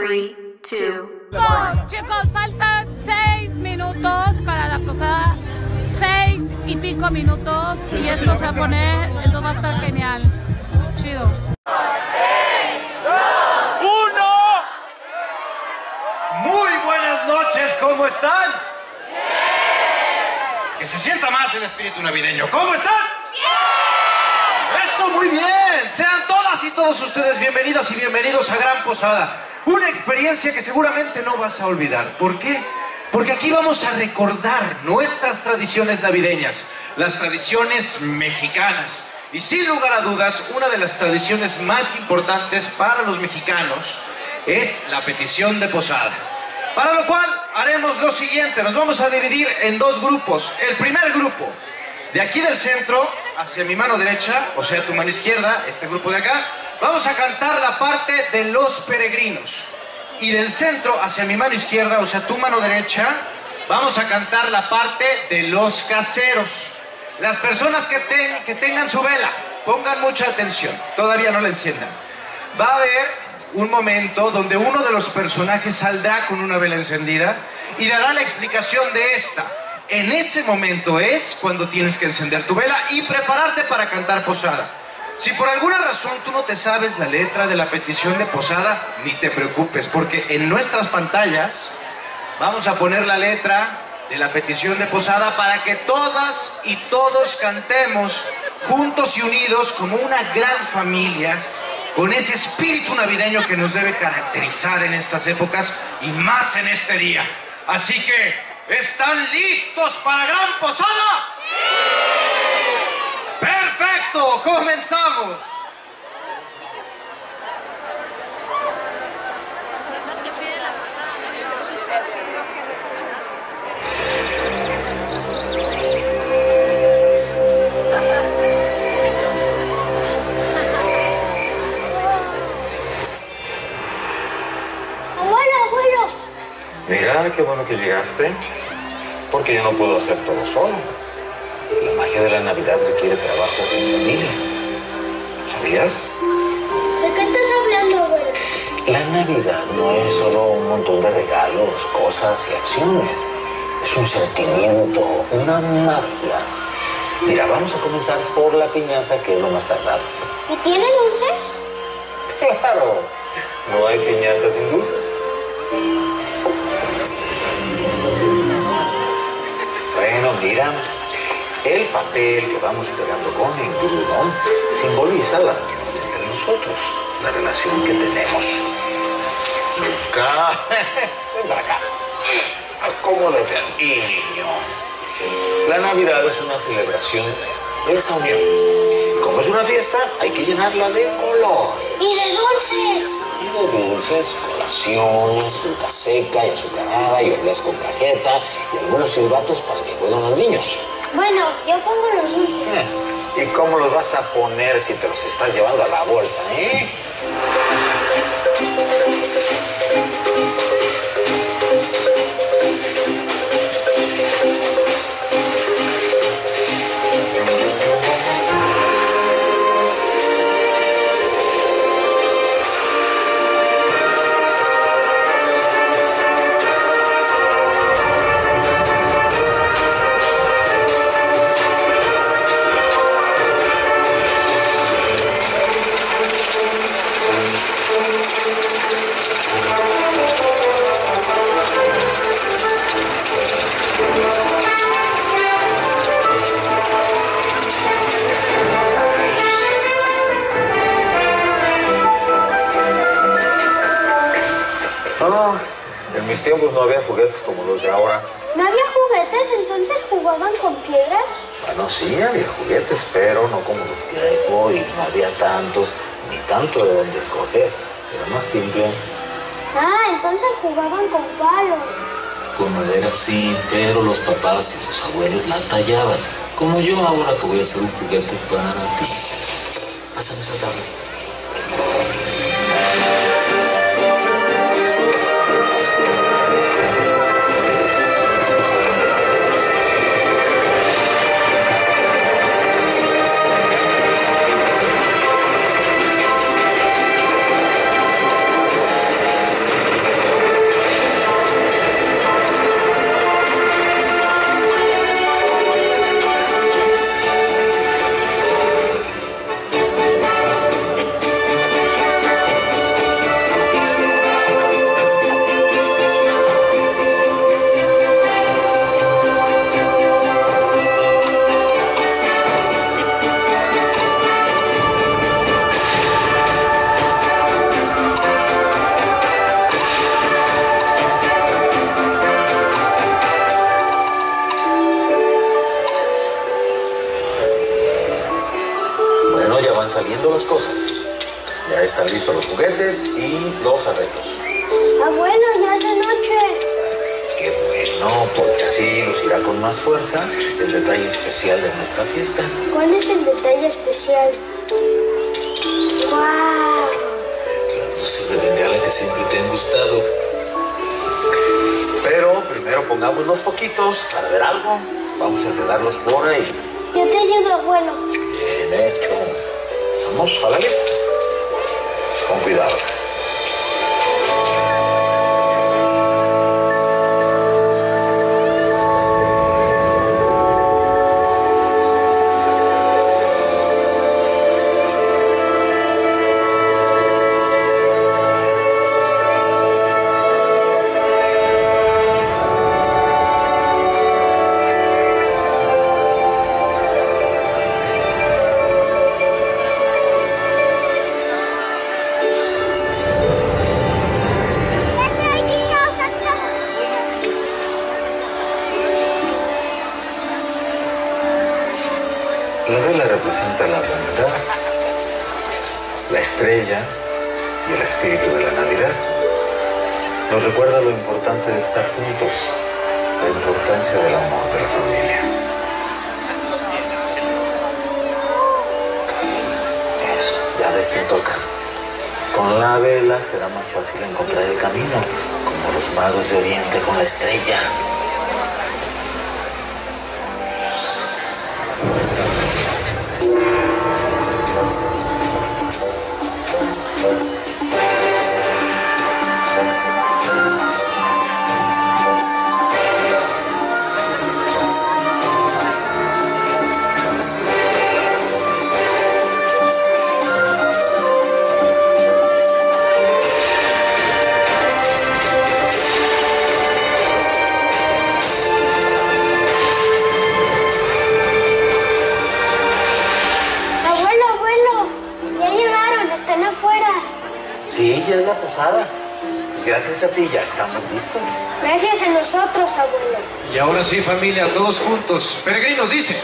three, two. Chicos, chicos, faltan seis minutos para la posada. Seis y pico minutos. Y esto se va a poner, esto va a estar genial. Chido. ¡Uno! Muy buenas noches, ¿cómo están? Que se sienta más el espíritu navideño. ¿Cómo están? Eso, muy bien. Sean todas y todos ustedes bienvenidas y bienvenidos a Gran Posada. Una experiencia que seguramente no vas a olvidar. ¿Por qué? Porque aquí vamos a recordar nuestras tradiciones navideñas, las tradiciones mexicanas. Y sin lugar a dudas, una de las tradiciones más importantes para los mexicanos es la petición de posada. Para lo cual haremos lo siguiente, nos vamos a dividir en dos grupos. El primer grupo, de aquí del centro hacia mi mano derecha, o sea, tu mano izquierda, este grupo de acá, vamos a cantar la parte de los peregrinos. Y del centro hacia mi mano izquierda, o sea, tu mano derecha, vamos a cantar la parte de los caseros. Las personas que, ten- que tengan su vela, pongan mucha atención, todavía no la enciendan. Va a haber un momento donde uno de los personajes saldrá con una vela encendida y dará la explicación de esta. En ese momento es cuando tienes que encender tu vela y prepararte para cantar posada. Si por alguna razón tú no te sabes la letra de la petición de posada, ni te preocupes, porque en nuestras pantallas vamos a poner la letra de la petición de posada para que todas y todos cantemos juntos y unidos como una gran familia, con ese espíritu navideño que nos debe caracterizar en estas épocas y más en este día. Así que, ¿están listos para gran posada? Comenzamos. Abuelo, abuelo, Mira, qué bueno que llegaste, porque yo no puedo hacer todo solo. La magia de la Navidad requiere trabajo en familia. ¿Sabías? ¿de qué estás hablando, abuelo? La Navidad no es solo un montón de regalos, cosas y acciones. Es un sentimiento, una magia. Mira, vamos a comenzar por la piñata, que es lo más tardado. ¿Y tiene dulces? Claro, no hay piñata sin dulces. Bueno, mira, el papel que vamos pegando con engrudo simboliza la unión entre nosotros, la relación que tenemos. Nunca. Ven para acá. Acomódate aquí, niño. La Navidad es una celebración de esa unión. Como es una fiesta, hay que llenarla de color. ¿Y de dulces? Y de dulces, colaciones, fruta seca y azucarada y orleas con cajeta y algunos silbatos para que jueguen los niños. Bueno, yo pongo los dulces. ¿Y cómo los vas a poner si te los estás llevando a la bolsa, eh? No había juguetes como los de ahora. ¿No había juguetes? Entonces jugaban con piedras. Bueno, sí, había juguetes, pero no como los que hay hoy. No había tantos, ni tanto de dónde escoger. Era más simple. Ah, entonces jugaban con palos. Con madera sí, pero los papás y los abuelos la tallaban. Como yo ahora que voy a hacer un juguete para ti. Pásame esa tabla. Juguetes y los arreglos. Abuelo, ya es de noche. Qué bueno, porque así lucirá con más fuerza el detalle especial de nuestra fiesta. ¿Cuál es el detalle especial? ¡Guau! Las luces de bengala que siempre te han gustado. Pero primero pongamos los foquitos para ver algo. Vamos a enredarlos por ahí. Yo te ayudo, abuelo. Bien hecho. Vamos, órale. Con cuidado. Recuerda lo importante de estar juntos, la importancia del amor de la familia. Eso, ya ve quién toca. Con la vela será más fácil encontrar el camino, como los magos de Oriente con la estrella. Gracias a ti ya estamos listos. Gracias a nosotros, abuelo. Y ahora sí, familia, todos juntos. Peregrinos, dice.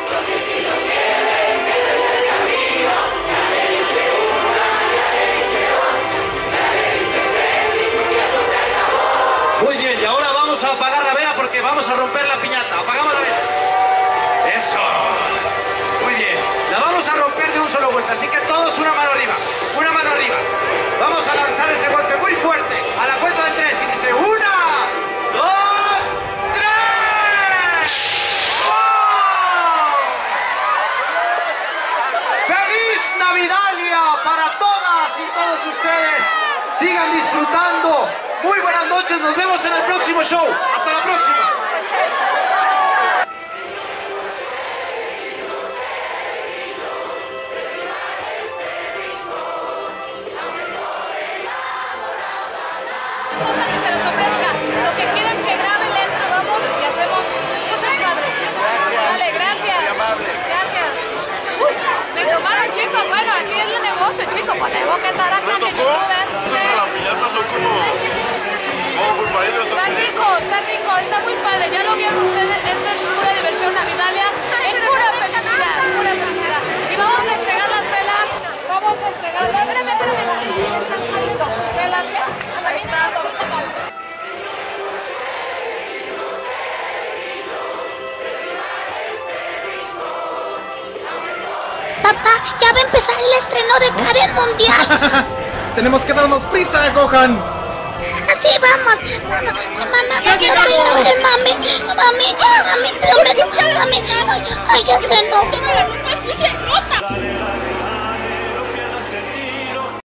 Brasil, Nos vemos en el próximo show. Hasta la próxima. Cosas que se nos ofrezca. Lo que quieran que graben dentro. Vamos y hacemos cosas grandes. Dale, gracias. Gracias. Me tomaron, chicos. Bueno, aquí es el negocio, chicos. Pues Ponemos que taraja que nos. Muy padre. Ya lo vieron ustedes, esto es pura diversión navidalia, es pura felicidad, pura felicidad. Y vamos a entregar las velas, vamos a entregar las velas. Velas, ahí está. Papá, ya va a empezar el estreno de Karen Mundial. Tenemos que darnos prisa, Gohan. Sí, vamos. Vamos, mamá, no te enojes, mami. Mami, mami, sobre todo, mami. Ay, ay, ya se enojó.